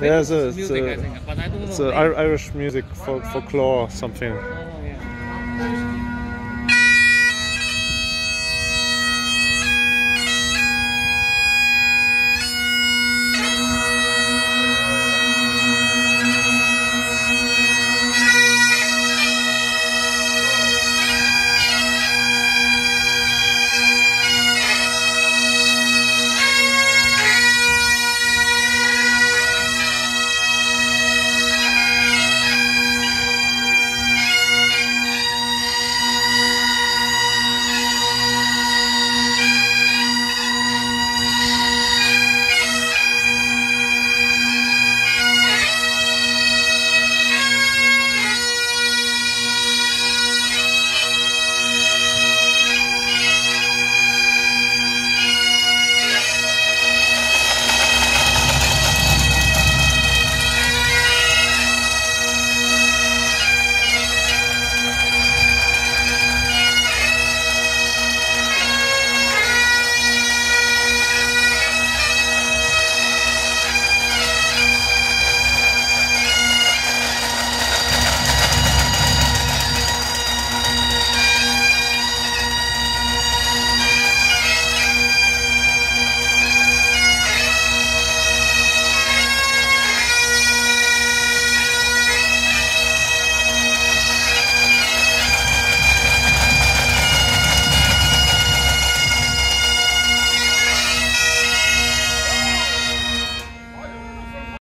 Yeah, it's, a, it's, music, I a, think, but I don't know. It's Irish music, folk, folklore, something. Oh, yeah.